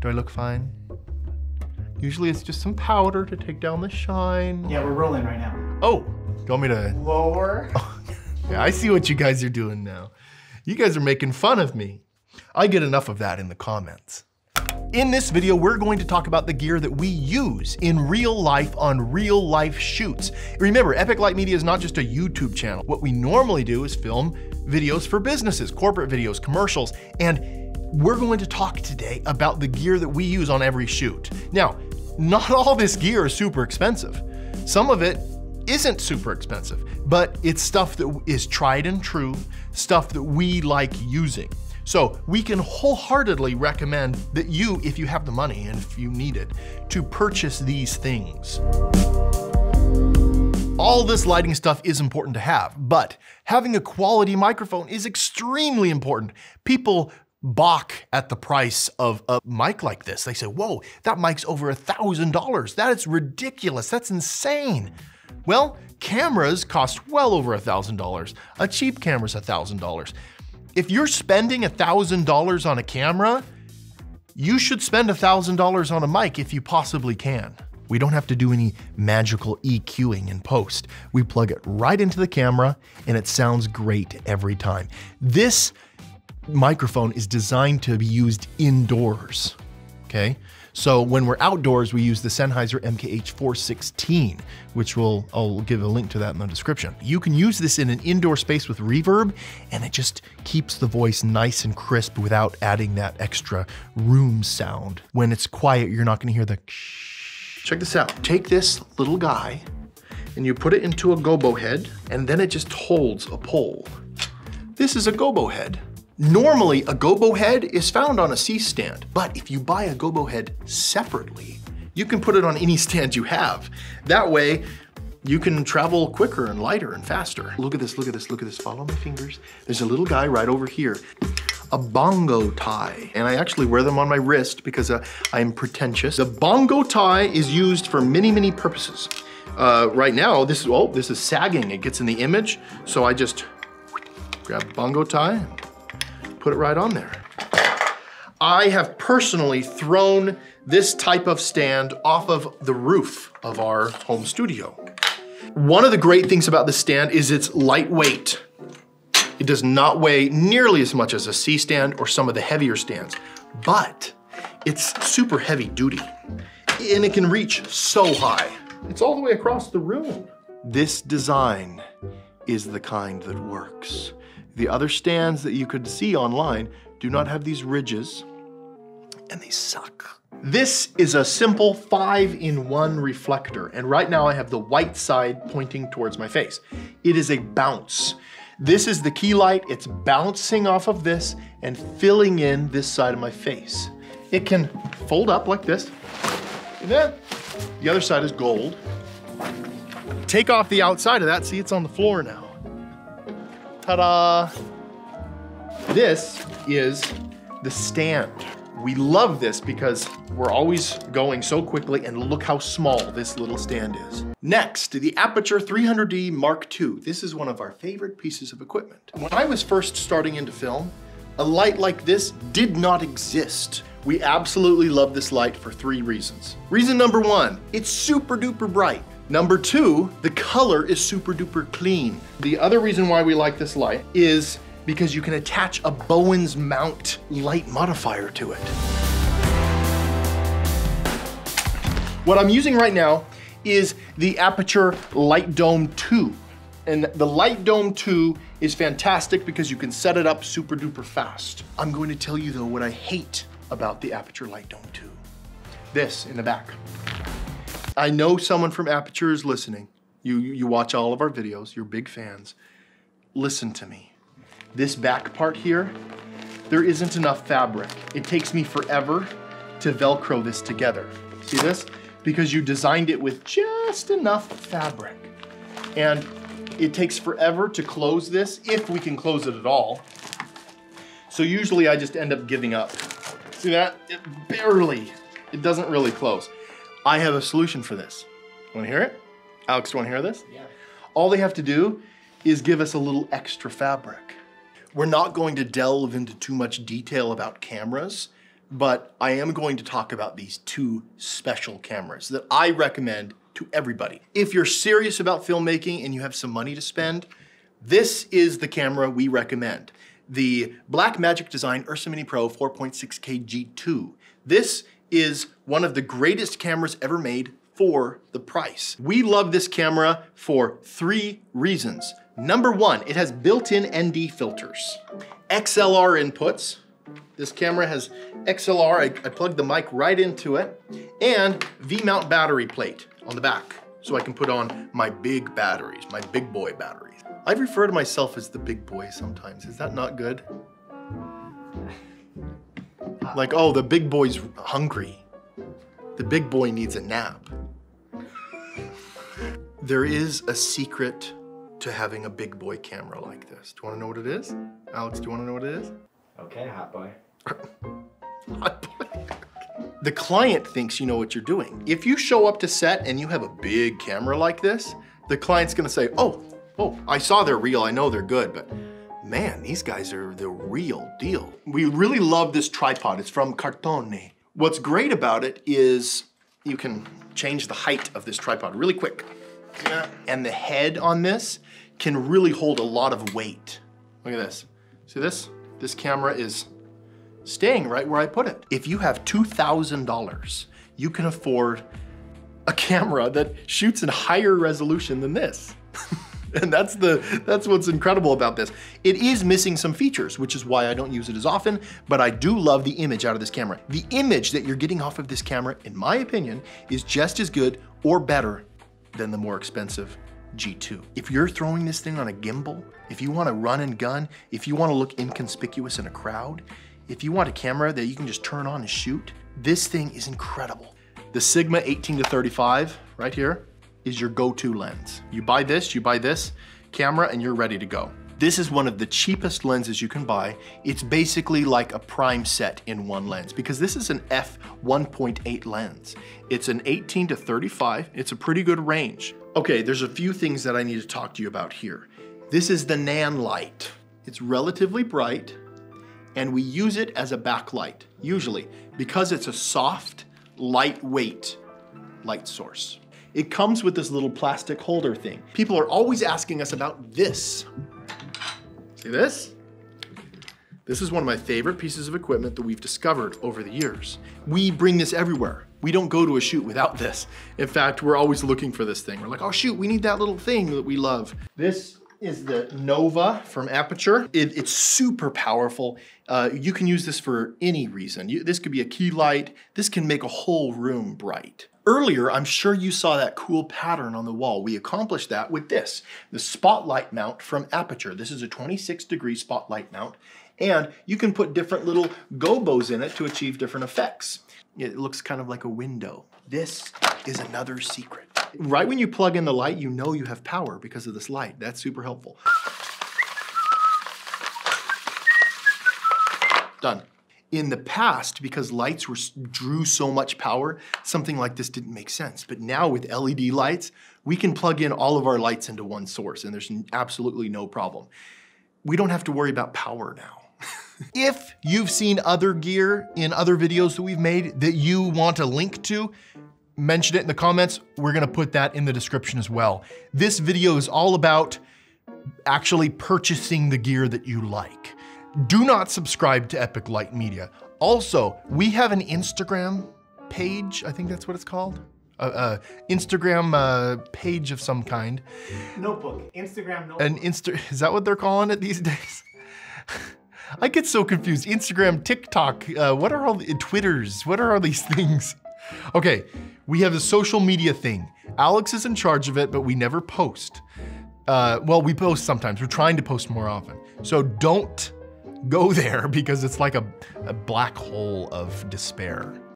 Do I look fine? Usually it's just some powder to take down the shine. Yeah, we're rolling right now. Oh, you want me to? Lower. Yeah, I see what you guys are doing now. You guys are making fun of me. I get enough of that in the comments. In this video, we're going to talk about the gear that we use in real life on real life shoots. Remember, Epic Light Media is not just a YouTube channel. What we normally do is film videos for businesses, corporate videos, commercials, and we're going to talk today about the gear that we use on every shoot. Now, not all this gear is super expensive. Some of it isn't super expensive, but it's stuff that is tried and true, stuff that we like using. So we can wholeheartedly recommend that you, if you have the money and if you need it, to purchase these things. All this lighting stuff is important to have, but having a quality microphone is extremely important. People balk at the price of a mic like this. They say, whoa, that mic's over a $1,000. That is ridiculous. That's insane. Well, cameras cost well over a $1,000. A cheap camera's a $1,000. If you're spending a $1,000 on a camera, you should spend a $1,000 on a mic if you possibly can. We don't have to do any magical EQing in post. We plug it right into the camera and it sounds great every time. This microphone is designed to be used indoors, okay? So when we're outdoors, we use the Sennheiser MKH416, which will, I'll give a link to that in the description. You can use this in an indoor space with reverb, and it just keeps the voice nice and crisp without adding that extra room sound. When it's quiet, you're not gonna hear the Check this out. Take this little guy, and you put it into a gobo head, and then it just holds a pole. This is a gobo head. Normally, a gobo head is found on a C stand, but if you buy a gobo head separately, you can put it on any stand you have. That way, you can travel quicker and lighter and faster. Look at this, look at this, look at this, follow my fingers. There's a little guy right over here, a bongo tie. And I actually wear them on my wrist because uh, I'm pretentious. The bongo tie is used for many, many purposes. Uh, right now, this is, oh, this is sagging. It gets in the image. So I just grab bongo tie, put it right on there. I have personally thrown this type of stand off of the roof of our home studio. One of the great things about this stand is it's lightweight. It does not weigh nearly as much as a C stand or some of the heavier stands, but it's super heavy duty and it can reach so high. It's all the way across the room. This design is the kind that works. The other stands that you could see online do not have these ridges and they suck. This is a simple five-in-one reflector, and right now I have the white side pointing towards my face. It is a bounce. This is the key light, it's bouncing off of this and filling in this side of my face. It can fold up like this, and then the other side is gold. Take off the outside of that, see it's on the floor now. Ta-da! This is the stand we love this because we're always going so quickly and look how small this little stand is. Next, the Aputure 300D Mark II. This is one of our favorite pieces of equipment. When I was first starting into film, a light like this did not exist. We absolutely love this light for three reasons. Reason number one, it's super duper bright. Number two, the color is super duper clean. The other reason why we like this light is because you can attach a Bowens mount light modifier to it. What I'm using right now is the Aputure Light Dome 2. And the Light Dome 2 is fantastic because you can set it up super duper fast. I'm going to tell you though what I hate about the Aputure Light Dome 2. This in the back. I know someone from Aputure is listening. You, you watch all of our videos, you're big fans. Listen to me this back part here, there isn't enough fabric. It takes me forever to Velcro this together. See this? Because you designed it with just enough fabric. And it takes forever to close this, if we can close it at all. So usually I just end up giving up. See that? It barely, it doesn't really close. I have a solution for this. Wanna hear it? Alex, do you wanna hear this? Yeah. All they have to do is give us a little extra fabric. We're not going to delve into too much detail about cameras, but I am going to talk about these two special cameras that I recommend to everybody. If you're serious about filmmaking and you have some money to spend, this is the camera we recommend. The Blackmagic Design Ursa Mini Pro 4.6K G2. This is one of the greatest cameras ever made for the price. We love this camera for three reasons. Number one, it has built-in ND filters, XLR inputs. This camera has XLR, I, I plugged the mic right into it, and V-mount battery plate on the back so I can put on my big batteries, my big boy batteries. I refer to myself as the big boy sometimes. Is that not good? Like, oh, the big boy's hungry. The big boy needs a nap. There is a secret to having a big boy camera like this. Do you wanna know what it is? Alex, do you wanna know what it is? Okay, hot boy. hot boy. the client thinks you know what you're doing. If you show up to set and you have a big camera like this, the client's gonna say, oh, oh, I saw they're real, I know they're good, but man, these guys are the real deal. We really love this tripod. It's from Cartoni. What's great about it is you can change the height of this tripod really quick. Yeah. And the head on this can really hold a lot of weight. Look at this. See this? This camera is staying right where I put it. If you have $2,000, you can afford a camera that shoots in higher resolution than this. and that's the that's what's incredible about this. It is missing some features, which is why I don't use it as often, but I do love the image out of this camera. The image that you're getting off of this camera, in my opinion, is just as good or better than the more expensive G2. If you're throwing this thing on a gimbal, if you wanna run and gun, if you wanna look inconspicuous in a crowd, if you want a camera that you can just turn on and shoot, this thing is incredible. The Sigma 18 to 35 right here is your go-to lens. You buy this, you buy this camera and you're ready to go. This is one of the cheapest lenses you can buy. It's basically like a prime set in one lens because this is an f1.8 lens. It's an 18 to 35. It's a pretty good range. Okay, there's a few things that I need to talk to you about here. This is the Nanlite. It's relatively bright and we use it as a backlight, usually, because it's a soft, lightweight light source. It comes with this little plastic holder thing. People are always asking us about this. See this? This is one of my favorite pieces of equipment that we've discovered over the years. We bring this everywhere. We don't go to a shoot without this. In fact, we're always looking for this thing. We're like, oh shoot, we need that little thing that we love. This is the Nova from Aputure. It, it's super powerful. Uh, you can use this for any reason. You, this could be a key light. This can make a whole room bright. Earlier, I'm sure you saw that cool pattern on the wall. We accomplished that with this, the spotlight mount from Aputure. This is a 26 degree spotlight mount, and you can put different little gobos in it to achieve different effects. It looks kind of like a window. This is another secret. Right when you plug in the light, you know you have power because of this light. That's super helpful. Done. In the past, because lights were, drew so much power, something like this didn't make sense. But now with LED lights, we can plug in all of our lights into one source and there's absolutely no problem. We don't have to worry about power now. if you've seen other gear in other videos that we've made that you want a link to, mention it in the comments. We're gonna put that in the description as well. This video is all about actually purchasing the gear that you like. Do not subscribe to Epic Light Media. Also, we have an Instagram page, I think that's what it's called. Uh, uh, Instagram uh, page of some kind. Notebook, Instagram notebook. An Insta, is that what they're calling it these days? I get so confused. Instagram, TikTok, uh, what are all the, Twitters, what are all these things? Okay, we have a social media thing. Alex is in charge of it, but we never post. Uh, well, we post sometimes. We're trying to post more often. So don't go there because it's like a, a black hole of despair.